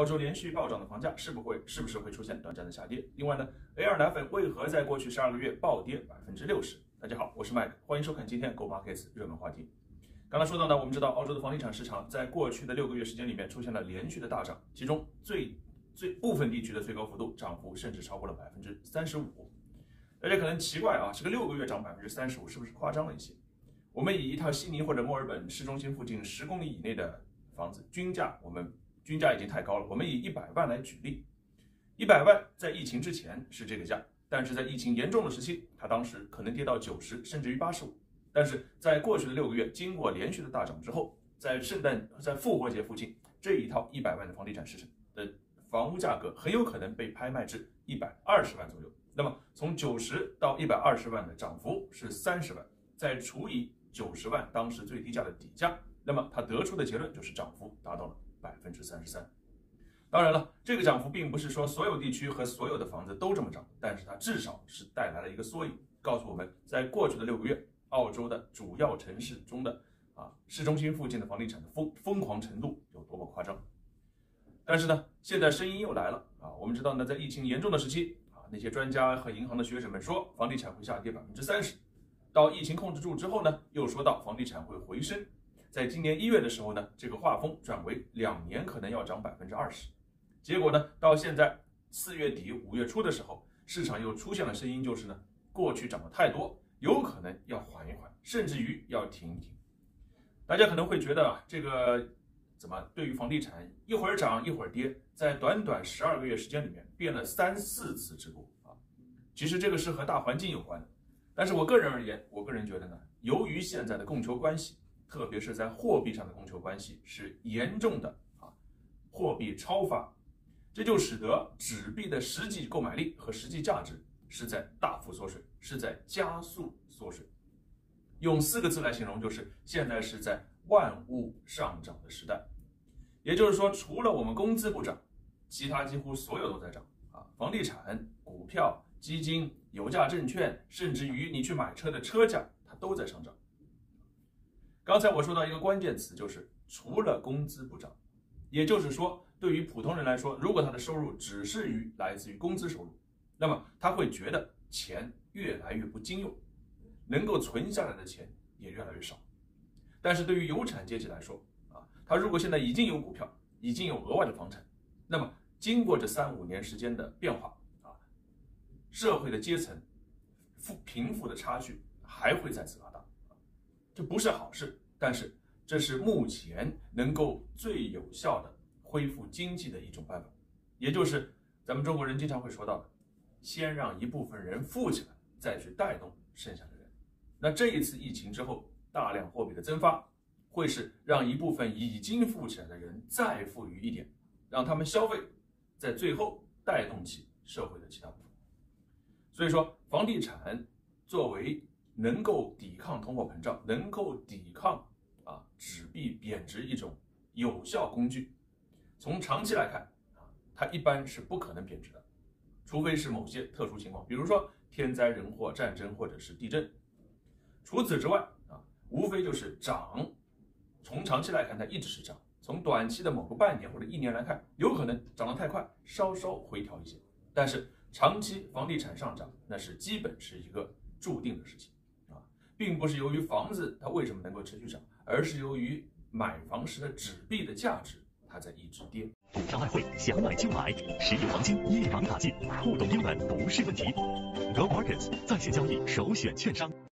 澳洲连续暴涨的房价是不会是不是会出现短暂的下跌？另外呢，A 二奶粉为何在过去十二个月暴跌百分之六十？大家好，我是 Mike，欢迎收看今天 Go Markets 热门话题。刚才说到呢，我们知道澳洲的房地产市场在过去的六个月时间里面出现了连续的大涨，其中最最部分地区的最高幅度涨幅甚至超过了百分之三十五。大家可能奇怪啊，这个六个月涨百分之三十五是不是夸张了一些？我们以一套悉尼或者墨尔本市中心附近十公里以内的房子均价，我们均价已经太高了。我们以一百万来举例，一百万在疫情之前是这个价，但是在疫情严重的时期，它当时可能跌到九十甚至于八十五。但是在过去的六个月，经过连续的大涨之后，在圣诞在复活节附近这一套一百万的房地产市场的房屋价格很有可能被拍卖至一百二十万左右。那么从九十到一百二十万的涨幅是三十万，再除以九十万当时最低价的底价，那么他得出的结论就是涨幅达到了百分之三十三。当然了，这个涨幅并不是说所有地区和所有的房子都这么涨，但是它至少是带来了一个缩影，告诉我们在过去的六个月，澳洲的主要城市中的啊市中心附近的房地产的疯疯狂程度有多么夸张。但是呢，现在声音又来了啊，我们知道呢，在疫情严重的时期啊，那些专家和银行的学者们说房地产会下跌百分之三十。到疫情控制住之后呢，又说到房地产会回升。在今年一月的时候呢，这个画风转为两年可能要涨百分之二十。结果呢，到现在四月底五月初的时候，市场又出现了声音，就是呢，过去涨得太多，有可能要缓一缓，甚至于要停一停。大家可能会觉得啊，这个怎么对于房地产一会儿涨一会儿跌，在短短十二个月时间里面变了三四次之多啊？其实这个是和大环境有关的。但是我个人而言，我个人觉得呢，由于现在的供求关系，特别是在货币上的供求关系是严重的啊，货币超发，这就使得纸币的实际购买力和实际价值是在大幅缩水，是在加速缩水。用四个字来形容，就是现在是在万物上涨的时代。也就是说，除了我们工资不涨，其他几乎所有都在涨啊，房地产、股票。基金、油价、证券，甚至于你去买车的车价，它都在上涨。刚才我说到一个关键词，就是除了工资不涨，也就是说，对于普通人来说，如果他的收入只是于来自于工资收入，那么他会觉得钱越来越不经用，能够存下来的钱也越来越少。但是对于有产阶级来说，啊，他如果现在已经有股票，已经有额外的房产，那么经过这三五年时间的变化。啊社会的阶层富贫富的差距还会再次拉大，这不是好事，但是这是目前能够最有效的恢复经济的一种办法，也就是咱们中国人经常会说到的，先让一部分人富起来，再去带动剩下的人。那这一次疫情之后，大量货币的增发，会是让一部分已经富起来的人再富裕一点，让他们消费，在最后带动起社会的其他部分。所以说，房地产作为能够抵抗通货膨胀、能够抵抗啊纸币贬值一种有效工具，从长期来看啊，它一般是不可能贬值的，除非是某些特殊情况，比如说天灾人祸、战争或者是地震。除此之外啊，无非就是涨。从长期来看，它一直是涨；从短期的某个半年或者一年来看，有可能涨得太快，稍稍回调一些，但是。长期房地产上涨，那是基本是一个注定的事情，并不是由于房子它为什么能够持续涨，而是由于买房时的纸币的价值它在一直跌。股票外汇想买就买，实业黄金一网打尽，不懂英文不是问题。Go Markets 在线交易首选券商。